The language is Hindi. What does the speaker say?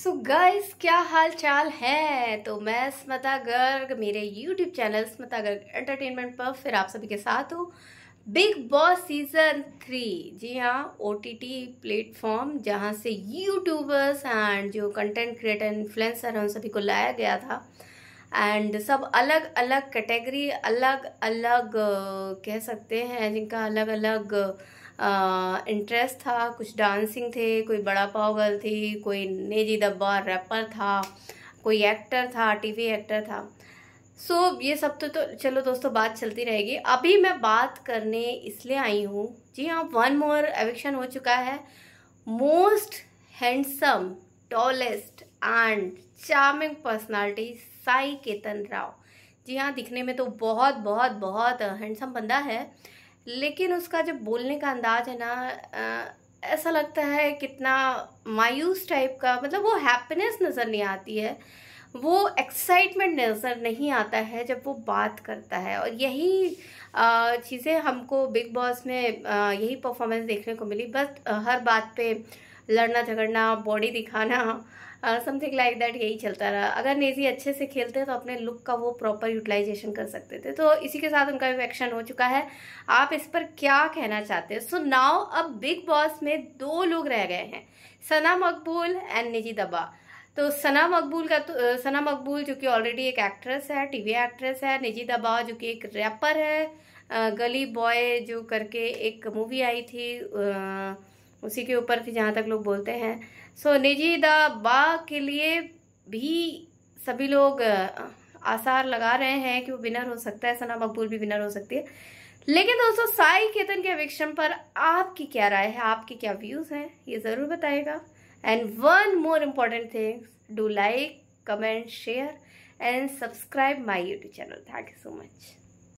सो so गाइस क्या हाल चाल है? तो मैं स्मता गर्ग, मेरे YouTube channel Smita Garg entertainment पर फिर आप सभी के साथ हूँ। बिग बॉस सीज़न थ्री जी हाँ ओ टी टी प्लेटफॉर्म जहाँ से यूट्यूबर्स एंड जो कंटेंट क्रिएटर इन्फ्लुएंसर हैं, उन सभी को लाया गया था। एंड सब अलग अलग कैटेगरी अलग अलग कह सकते हैं जिनका अलग अलग इंटरेस्ट था कुछ डांसिंग थे कोई बड़ा पाव गर्ल थी कोई नेजी दब्बा रैपर था कोई एक्टर था टीवी एक्टर था। सो so, ये सब तो, तो चलो दोस्तों बात चलती रहेगी। अभी मैं बात करने इसलिए आई हूँ जी हाँ वन मोर एविक्शन हो चुका है। Most handsome tallest and charming personality Sai Ketan Rao ji हाँ दिखने में तो बहुत बहुत बहुत हैंडसम बंदा है। लेकिन उसका जो बोलने का अंदाज है ना ऐसा लगता है कितना मायूस टाइप का मतलब वो हैप्पीनेस नज़र नहीं आती है। वो एक्साइटमेंट नज़र नहीं आता है जब वो बात करता है। और यही चीज़ें हमको बिग बॉस में यही परफॉर्मेंस देखने को मिली। बस हर बात पे लड़ना, झगड़ना, बॉडी दिखाना समथिंग लाइक दैट यही चलता रहा। अगर नेजी अच्छे से खेलते तो अपने लुक का वो प्रॉपर यूटिलाइजेशन कर सकते थे। तो इसी के साथ उनका एक्शन हो चुका है। आप इस पर क्या कहना चाहते हैं? सो नाउ अब बिग बॉस में दो लोग रह गए हैं। सना मकबूल एंड निजी दबा तो सना मकबूल का तो सना मकबूल जो कि ऑलरेडी एक एक्ट्रेस है टीवी एक्ट्रेस है निजी दबा जो कि एक रैपर है गली बॉय जो करके एक मूवी आई थी उसी के ऊपर थी जहाँ तक लोग बोलते हैं। सो निजी द बा के लिए भी सभी लोग आसार लगा रहे हैं कि वो विनर हो सकता है, सना मकबूल भी विनर हो सकती है। लेकिन दोस्तों, साई केतन के विक्शन पर आपकी क्या राय है? आपके क्या व्यूज़ हैं? ये ज़रूर बताएगा and one more important things do like comment share and subscribe my YouTube channel thank you so much